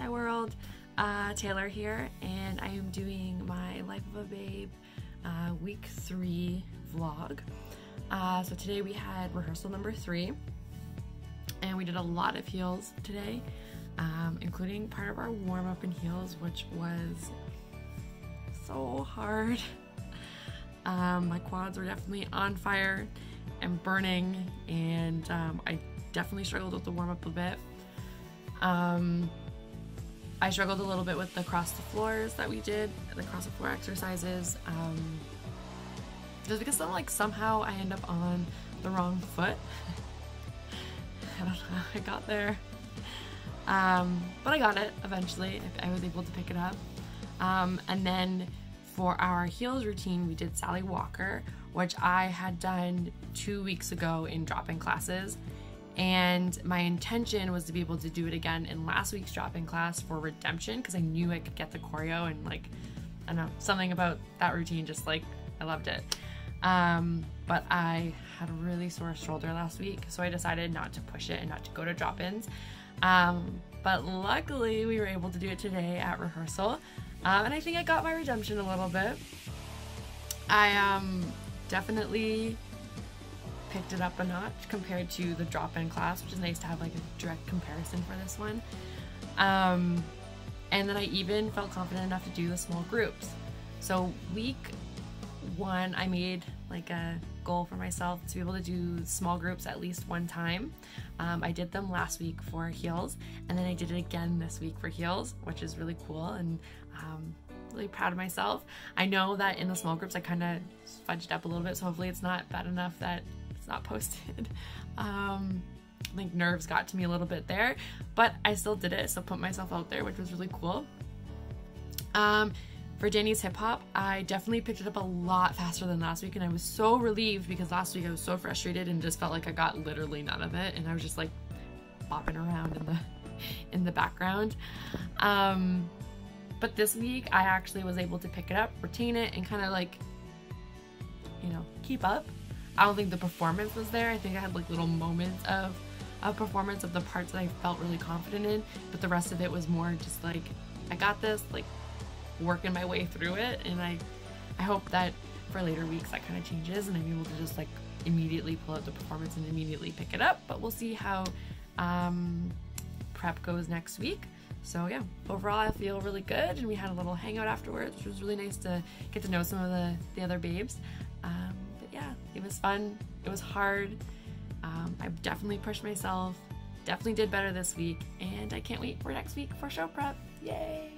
Hi world, uh, Taylor here, and I am doing my Life of a Babe uh, week three vlog. Uh, so today we had rehearsal number three, and we did a lot of heels today, um, including part of our warm up in heels, which was so hard. Um, my quads were definitely on fire and burning, and um, I definitely struggled with the warm up a bit. Um, I struggled a little bit with the cross the floors that we did, the cross the floor exercises. Um, just because then, like somehow I end up on the wrong foot. I don't know how I got there. Um, but I got it eventually. I was able to pick it up. Um, and then for our heels routine, we did Sally Walker, which I had done two weeks ago in drop-in classes and my intention was to be able to do it again in last week's drop-in class for redemption because I knew I could get the choreo and like I don't know something about that routine just like I loved it. Um, but I had a really sore shoulder last week so I decided not to push it and not to go to drop-ins. Um, but luckily we were able to do it today at rehearsal. Um, and I think I got my redemption a little bit. I um, definitely picked it up a notch compared to the drop-in class, which is nice to have like a direct comparison for this one. Um, and then I even felt confident enough to do the small groups. So week one, I made like a goal for myself to be able to do small groups at least one time. Um, I did them last week for heels, and then I did it again this week for heels, which is really cool and um, really proud of myself. I know that in the small groups I kind of fudged up a little bit, so hopefully it's not bad enough that not posted. Um, I think nerves got to me a little bit there, but I still did it, so put myself out there, which was really cool. Um, for Danny's hip hop, I definitely picked it up a lot faster than last week, and I was so relieved because last week I was so frustrated and just felt like I got literally none of it, and I was just like bopping around in the in the background. Um, but this week I actually was able to pick it up, retain it, and kind of like you know keep up I don't think the performance was there. I think I had like little moments of a performance of the parts that I felt really confident in, but the rest of it was more just like I got this, like working my way through it, and I I hope that for later weeks that kind of changes and I'm able to just like immediately pull out the performance and immediately pick it up. But we'll see how um, prep goes next week. So yeah, overall I feel really good, and we had a little hangout afterwards, which was really nice to get to know some of the the other babes. Um, yeah, it was fun. It was hard. Um, I definitely pushed myself. Definitely did better this week. And I can't wait for next week for show prep. Yay!